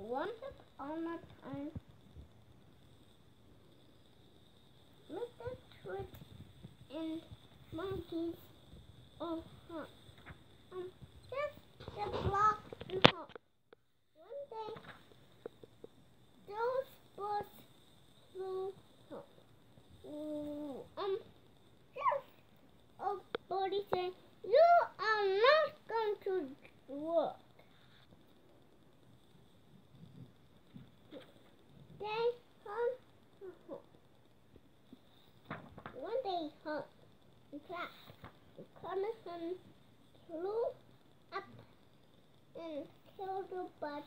all the time. Mr. Twit and monkeys all hunt. Um, just the block and hop. One day, those birds flew home. Um, just a birdie said, "You are not The Carnation flew up and killed the birds